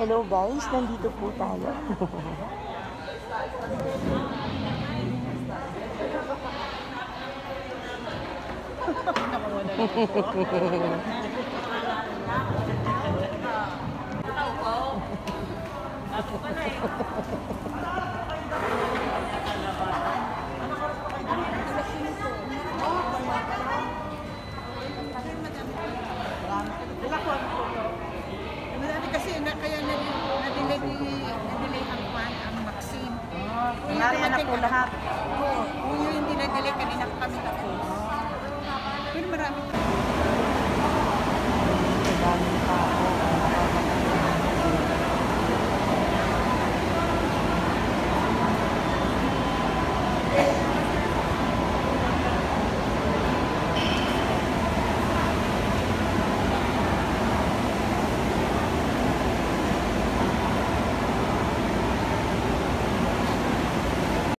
Hello guys, nandito po tayo. Marami Narma na po lahat. Oo. Kung hindi nadali, kanina kami tapos. Pero marami